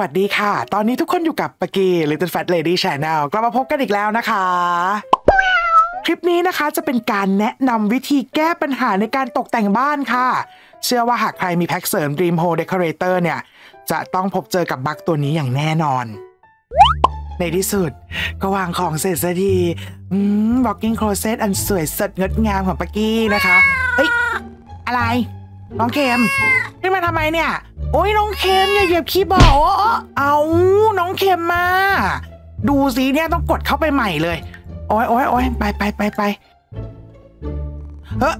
วัสดีค่ะ ตอนนี้ทุกคนอยู่กับปากี Little Fat Lady Channel กลับมาพบกันอีกแล้วนะคะ คลิปนี้นะคะจะเป็นการแนะนำวิธีแก้ปัญหาในการตกแต่งบ้านค่ะ เชื่อว่าหากใครมีแพ็กเสริม Dream Hole Decorator เนี่ย จะต้องพบเจอกับบั๊กตัวนี้อย่างแน่นอน ในที่สุด ก็วางของเสร็จสักทีอืม walking closet อันสวยสดงดงามของปักกี้นะคะ เฮ้ย อะไร น้องเค็มนี่มาทำไมเนี่ย โอ้ยน้องเค็มอย่าเหยียบคีย์บอร์ดเอาน้องเค็มมา ดูสิเนี่ยต้องกดเข้าไปใหม่เลยโอ้ยโอ้ยโอ้ยไปไปไปไปเฮ้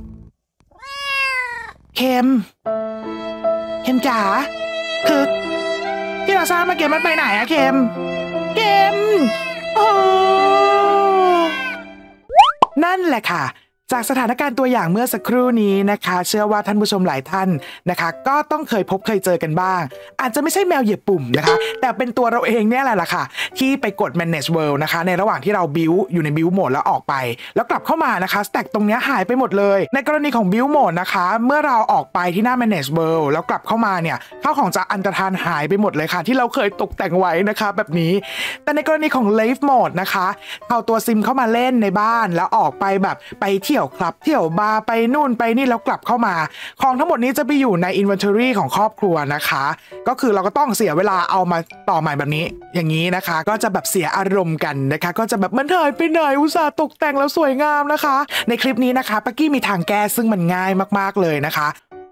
เค็มเค็มจ๋าคือที่เราสร้างมาเก็บมันไปไหนอะเค็มเค็มโอ้นั่นแหละค่ะ จากสถานการณ์ตัวอย่างเมื่อสักครู่นี้นะคะ เชื่อว่าท่านผู้ชมหลายท่านนะคะ ก็ต้องเคยพบเคยเจอกันบ้าง อาจจะไม่ใช่แมวเหยียบปุ่มนะคะ แต่เป็นตัวเราเองเนี่ยแหละล่ะค่ะ ที่ไปกด manage world นะคะ ในระหว่างที่เราบิวอยู่ในบิวโหมดแล้วออกไป แล้วกลับเข้ามานะคะสแต็กตรงนี้หายไปหมดเลย ในกรณีของบิวโหมดนะคะ เมื่อเราออกไปที่หน้า manage world แล้วกลับเข้ามาเนี่ยข้าวของจะอันตรธานหายไปหมดเลยค่ะ ที่เราเคยตกแต่งไว้นะคะ แบบนี้ แต่ในกรณีของ Live Mode นะคะเอาตัวซิมเข้ามาเล่นในบ้านแล้วออกไปแบบไปเที่ยวคลับเที่ยวบาร์ไปนู่นไปนี่แล้วกลับเข้ามา ของทั้งหมดนี้จะไปอยู่ใน Inventory ของครอบครัวนะคะ ก็คือเราก็ต้องเสียเวลาเอามาต่อใหม่แบบนี้ อย่างนี้นะคะ ก็จะแบบเสียอารมณ์กันนะคะ ก็จะแบบมันหายไปไหนอุตส่าห์ตกแต่งแล้วสวยงามนะคะ ในคลิปนี้นะคะปักกี้มีทางแก้ซึ่งมันง่ายมากๆเลยนะคะ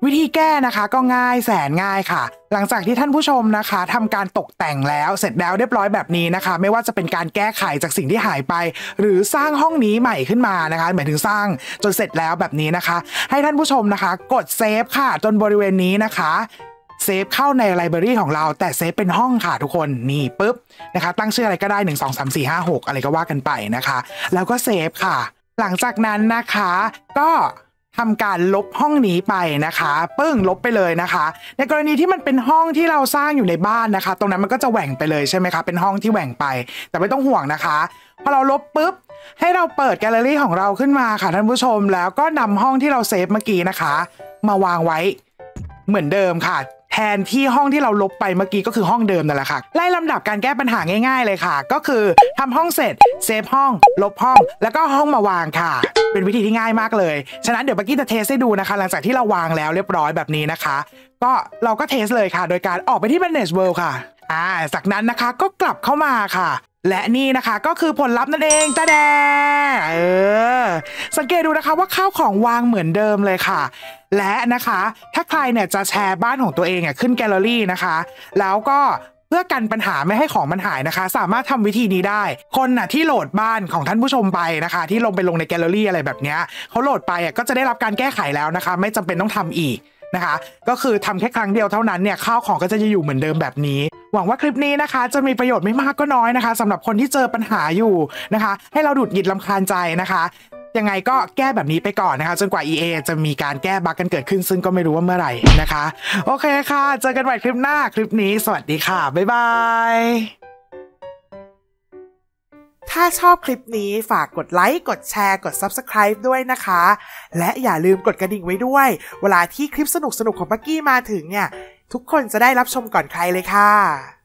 วิธีแก้นะคะก็ง่ายแสนง่ายค่ะ หลังจากที่ท่านผู้ชมนะคะทำการตกแต่งแล้วเสร็จแล้วเรียบร้อยแบบนี้นะคะ ไม่ว่าจะเป็นการแก้ไขจากสิ่งที่หายไป หรือสร้างห้องนี้ใหม่ขึ้นมานะคะหมายถึงสร้างจนเสร็จแล้วแบบนี้นะคะ ให้ท่านผู้ชมนะคะ กดเซฟค่ะ จนบริเวณนี้นะคะเซฟเข้าในไลบรารีของเราแต่เซฟเป็นห้องค่ะทุกคนนี่ปุ๊บนะคะ ตั้งชื่ออะไรก็ได้ 1 2 3 4 5 6 อะไรก็ว่ากันไปนะคะ แล้วก็เซฟค่ะ หลังจากนั้นนะคะ ก็ ทำการลบห้องนี้ไปนะคะปึ้งลบไปเลยนะคะ ในกรณีที่มันเป็นห้องที่เราสร้างอยู่ในบ้านนะคะ ตรงนั้นมันก็จะแหว่งไปเลยใช่ไหมคะ เป็นห้องที่แหว่งไป แต่ไม่ต้องห่วงนะคะพอเราลบปุ๊บให้เราเปิดแกลเลอรี่ของเราขึ้นมาค่ะท่านผู้ชมแล้วก็นำห้องที่เราเซฟเมื่อกี้นะคะ มาวางไว้เหมือนเดิมค่ะ แทนที่ห้องที่เราลบไปเมื่อกี้ก็คือห้องเดิมนั่นแหละค่ะไล่ลำดับการแก้ปัญหาง่าย ๆ เลยค่ะ ก็คือทำห้องเสร็จsave ห้อง ลบห้อง แล้วก็ห้องมาวางค่ะ เป็นวิธีที่ง่ายมากเลย ฉะนั้นเดี๋ยวเมื่อกี้จะ test ให้ดูนะคะ หลังจากที่เราวางแล้วเรียบร้อยแบบนี้นะคะ ก็เราก็ test เลยค่ะ โดยการออกไปที่ Manage World ค่ะอ่าจากนั้นนะคะก็กลับเข้ามาค่ะและนี่นะคะก็คือผลลัพธ์นั่นเองจ้าแดเออ สังเกตดูนะคะว่าข้าวของวางเหมือนเดิมเลยค่ะ และนะคะ ถ้าใครเนี่ยจะแชร์บ้านของตัวเองอะขึ้นแกลเลอรี่นะคะ แล้วก็เพื่อกันปัญหาไม่ให้ของมันหายนะคะ สามารถทำวิธีนี้ได้ คนน่ะที่โหลดบ้านของท่านผู้ชมไปนะคะ ที่ลงไปลงในแกลเลอรี่อะไรแบบเนี้ยเขาโหลดไปอะก็จะได้รับการแก้ไขแล้วนะคะ ไม่จำเป็นต้องทำอีกนะคะ ก็คือทำแค่ครั้งเดียวเท่านั้นเนี่ยข้าวของก็จะอยู่เหมือนเดิมแบบนี้ หวังว่าคลิปนี้นะคะ จะมีประโยชน์ไม่มากก็น้อยนะคะสำหรับคนที่เจอปัญหาอยู่นะคะ ให้เราดุดหงิดลำคาญใจนะคะ ยังไงก็แก้แบบนี้ไปก่อนนะคะจนกว่า EA จะมีการแก้บั๊กกันเกิดขึ้น ซึ่งก็ไม่รู้ว่าเมื่อไหร่นะคะ โอเคค่ะ เจอกันใหม่คลิปหน้าคลิปนี้ สวัสดีค่ะ บ๊ายบายถ้าชอบคลิปนี้ฝากกดไลค์ กดแชร์ กด Subscribe ด้วยนะคะ และอย่าลืมกดกระดิ่งไว้ด้วย เวลาที่คลิปสนุกๆของปักกี้มาถึงเนี่ย ทุกคนจะได้รับชมก่อนใครเลยค่ะ